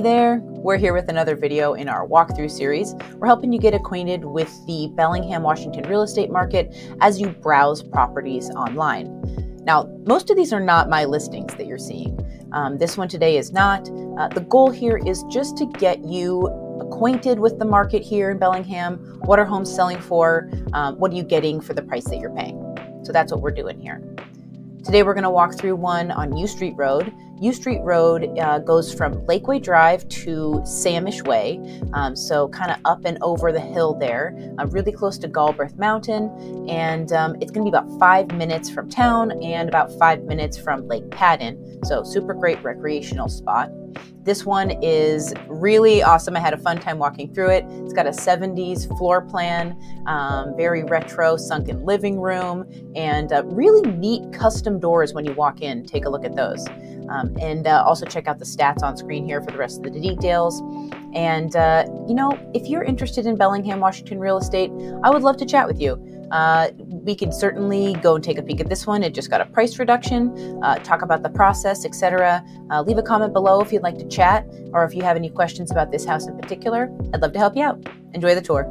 Hey there, we're here with another video in our walkthrough series. We're helping you get acquainted with the Bellingham, Washington real estate market as you browse properties online. Now, most of these are not my listings that you're seeing. Um, this one today is not. Uh, the goal here is just to get you acquainted with the market here in Bellingham. What are homes selling for? Um, what are you getting for the price that you're paying? So that's what we're doing here. Today we're going to walk through one on Yew Street Road. Yew Street Road uh, goes from Lakeway Drive to Samish Way, um, so kind of up and over the hill there, uh, really close to Galbraith Mountain, and um, it's going to be about five minutes from town and about five minutes from Lake Padden, so super great recreational spot. This one is really awesome. I had a fun time walking through it. It's got a 70s floor plan, um, very retro sunken living room, and uh, really neat custom doors when you walk in. Take a look at those. Um, and uh, also check out the stats on screen here for the rest of the details. And, uh, you know, if you're interested in Bellingham, Washington real estate, I would love to chat with you. Uh, we can certainly go and take a peek at this one. It just got a price reduction, uh, talk about the process, etc. Uh, leave a comment below if you'd like to chat or if you have any questions about this house in particular. I'd love to help you out. Enjoy the tour.